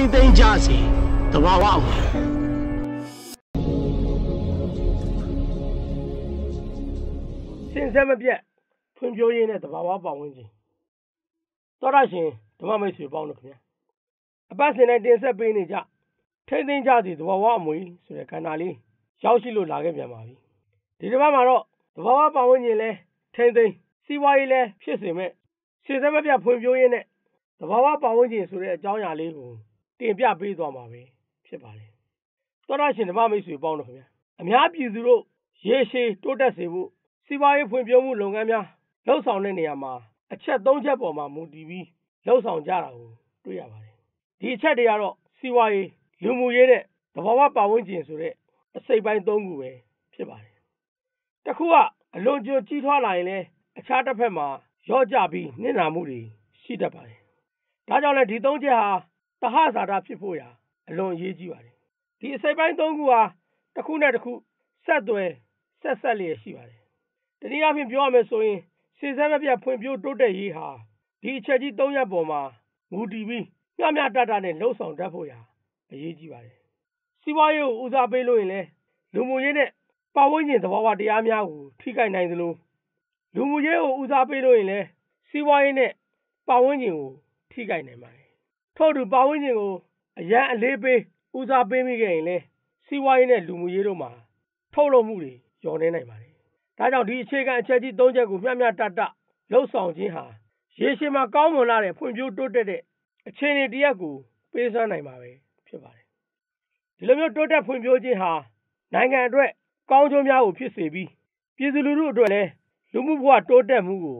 မ့်သိမ့်ကြစေတဘာဝအမွေစင်စက်မပြတ်ဖွံ့ဖြိုးရေးနဲ့တဘာဝပတ်ဝန်းကျင်သောရရှင်ဓမ္မမိတ်ဆွေပေါင်းတို့ခင်ဗျာအပတ်စဉ်နဲ့တင်ဆက်ပေးနေကြထိမ့်သိမ့်ကြစီတဘာဝအမွေဆိုတဲ့ခန္ဓာလေးရောက်ရှိလို့လာခဲ့ပြန်ပါပြီဒီတစ်ပတ်မှာတော့တဘာဝပတ်ဝန်းကျင်လဲထိမ့်သိမ့်စီးပွားရေးလဲဖြစ်စေမဲ့စင်စက်မပြတ်ဖွံ့ဖြိုးရေးနဲ့တဘာဝပတ်ဝန်းကျင်ဆိုတဲ့အကြောင်းအရာလေးကို တင်ပြပေးသွားမှာပဲဖြစ်ပါတယ်သောရရှင်ဓမ္မမိတ်ဆွေပေါင်းတို့ခင်ဗျာအများပြည်သူတို့ရေရှည်တိုးတက်စေဖို့စီးပွားရေးဖွံ့ဖြိုးမှုလုပ်ငန်းများလှုပ်ဆောင်တဲ့နေရာမှာအချက်၃ချက်ပေါ်မှာမူတည်ပြီးလှုပ်ဆောင်ကြတာကိုတွေ့ရပါတယ်ဒီအချက်တွေကတော့စီးပွားရေးလူမှုရေးနဲ့သဘာဝပတ်ဝန်းကျင်ဆိုတဲ့အစိတ်ပိုင်း၃ခုပဲဖြစ်ပါတယ်တစ်ခုကအလွန်ကျွံကြီးထွားလာရင်လည်းအခြားတစ်ဖက်မှာရော့ကျပြီးနစ်နာမှုတွေရှိတတ်ပါတယ်ဒါကြောင့်လည်းဒီ၃ချက်ဟာ သဟဇာတာဖြစ်ဖို့ရာအလွန်အရေးကြီးပါတယ်ဒီအစိတ်ပိုင်း၃ခုဟာတစ်ခုနဲ့တစ်ခုဆက်သွယ်ဆက်ဆက်လျက်ရှိပါတယ်တနည်းအားဖြင့်ပြောရမယ်ဆိုရင်စင်စက်မပြတ်ဖွံ့ဖြိုးတိုးတက်ရေးဟာဒီအချက်ကြီး၃ရပ်ပေါ်မှာမူတည်ပြီးမျှမျှတတနဲ့လှုပ်ဆောင်တတ်ဖို့ရာအရေးကြီးပါတယ်စီးပွားရေးကိုဦးစားပေးလို့ရင်လည်းလူမှုရေးနဲ့ပတ်ဝန်းကျင်သဘာဝတရားများကိုထိခိုက်နိုင်သလိုလူမှုရေးကိုဦးစားပေးလို့ရင်လည်းစီးပွားရေးနဲ့ပတ်ဝန်းကျင်ကိုထိခိုက်နိုင်ပါတယ် ထို့အတူပတ်ဝန်းကျင်ကိုအရန်အလေးပေးဦးစားပေးမိခဲ့ရင်လည်းစီးပွားရေးနဲ့လူမှုရေးတို့မှာထုတ်လုပ်မှုတွေလျော့နေနိုင်ပါတယ်ဒါကြောင့်ဒီအခြေခံအချက်ကြီး၃ချက်ကိုမျှမျှတတလှုပ်ဆောင်ခြင်းဟာရေရှည်မှာကောင်းမွန်လာတဲ့ဖွံ့ဖြိုးတိုးတက်တဲ့အခြေအနေတရက်ကိုပေးစွမ်းနိုင်မှာပဲဖြစ်ပါတယ်ဒီလိုမျိုးတိုးတက်ဖွံ့ဖြိုးခြင်းဟာနိုင်ငံအတွက်ကောင်းကျိုးများကိုဖြစ်စေပြီးပြည်သူလူထုအတွက်လည်းလူမှုဘဝတိုးတက်မှုကို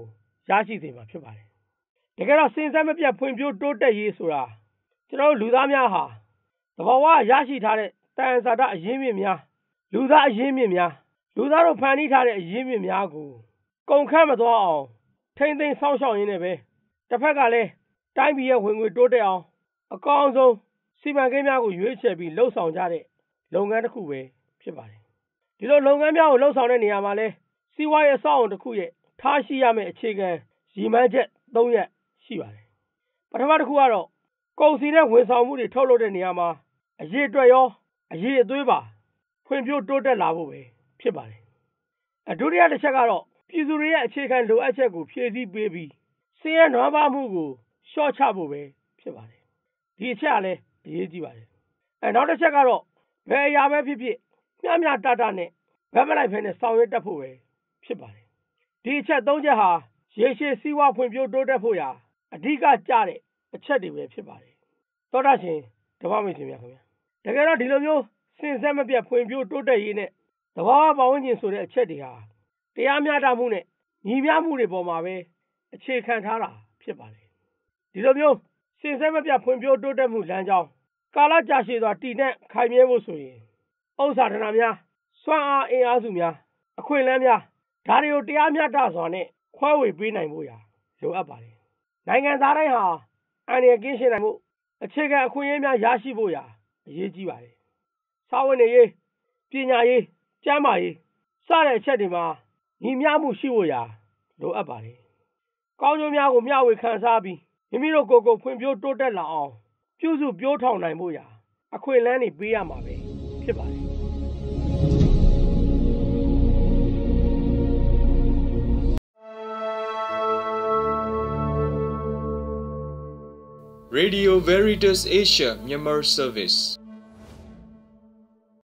ရရှိစေမှာဖြစ်ပါတယ် တကယ်တော့စဉ်ဆက်မပြတ်ဖွံ့ဖြိုးတိုးတက်ရေးဆိုတာကျွန်တော်တို့လူသားများဟာသဘာဝရရှိထားတဲ့တန်ဆာတအရင်းမြစ်များလူသားအရင်းမြစ်များလူသားတို့ဖန်တီးထားတဲ့အရင်းမြစ်များကိုကုန်ခန့်မသွားအောင်ထိမ့်သိမ်းဆောင်းရှောက်ရင်းနဲ့ပဲတစ်ဖက်ကလည်းတိုင်းပြည်ရဲ့ဝင်ငွေတိုးတက်အောင်အကောင်းဆုံးစီမံကိန်းများကိုရွေးချယ်ပြီးလှုပ်ဆောင်ကြတဲ့လုပ်ငန်းတစ်ခုပဲဖြစ်ပါတယ်ဒီလိုလုပ်ငန်းများကိုလှုပ်ဆောင်တဲ့နေရာမှာလဲစီးပွားရေးအဆောက်အအုံတစ်ခုရဲ့ထားရှိရမယ့်အခြေခံရည်မှန်းချက်၃ရပ် ရှိပါတယ်ပထမတစ်ခုကတော့ကုန်စည်နဲ့ဝန်ဆောင်မှုတွေထုတ်လုပ်တဲ့နေရာမှာအရေးအတွက်ရောအရေးအသွေးပါဖွံ့ဖြိုးတိုးတက်လာဖို့ပဲဖြစ်ပါတယ်အဒုတိယတစ်ချက်ကတော့ပြည်သူတွေရဲ့အခြေခံလိုအပ်ချက်ကိုဖြည့်ဆည်းပေးပြီးဆင်းရဲနွမ်းပါးမှုကိုလျှော့ချဖို့ပဲဖြစ်ပါတယ်ဒီအချက်ကလည်းအရေးကြီးပါတယ်အဲနောက်တစ်ချက်ကတော့ဘယ်အရာပဲဖြစ်ဖြစ်မျှမျှတတနဲ့ဘက်မလိုက်ဖဲနဲ့ဆောင်ရွက်တတ်ဖို့ပဲဖြစ်ပါတယ်ဒီအချက်သုံးချက်ဟာရေရှည်စီးပွားဖွံ့ဖြိုးတိုးတက်ဖို့ရာ အဓိကကျတဲ့အချက်တွေပဲဖြစ်ပါတယ်သောတာရှင်ဓမ္မမိတ်ဆွေများခင်ဗျာတကယ်တော့ဒီလိုမျိုးစင်ဆက်မပြတ်ဖွံ့ဖြိုးတိုးတက်ရေးနဲ့သဘာဝပတ်ဝန်းကျင်ဆိုတဲ့အချက်တွေဟာတရားမျှတမှုနဲ့ညီမျှမှုတွေပေါ်မှာပဲအခြေခံထားတာဖြစ်ပါတယ်ဒီလိုမျိုးစင်ဆက်မပြတ်ဖွံ့ဖြိုးတိုးတက်မှုလမ်းကြောင်းကာလကြာရှည်စွာတည်တဲ့ခိုင်မြဲဖို့ဆိုရင်ဥစ္စာဒနာများစွမ်းအားအင်အားစုများအခွင့်အလမ်းများဒါတွေကိုတရားမျှတစွာနဲ့ခွဲဝေပေးနိုင်ဖို့ရာလိုအပ်ပါတယ် နိုင်ငံသားတိုင်းဟာအန္တရာယ်ကင်းရှင်းနိုင်မှုအခြေခံအခွင့်အရေးများရရှိဖို့ရာအရေးကြီးပါတယ်စာဝန်နေရေးပညာရေးကျန်းမာရေးစတဲ့အချက်တွေမှာညီမျှမှုရှိဖို့ရာလိုအပ်ပါတယ်ကောင်းကျိုးများကိုမျှဝေခံစားပြီးမိမိတို့ကိုယ်ကိုဖွံ့ဖြိုးတိုးတက်လာအောင်ပြုစုပြောထောင်နိုင်ဖို့ရာအခွင့်အလမ်းတွေပေးရမှာပဲဖြစ်ပါတယ် Radio Veritas Asia Myanmar Service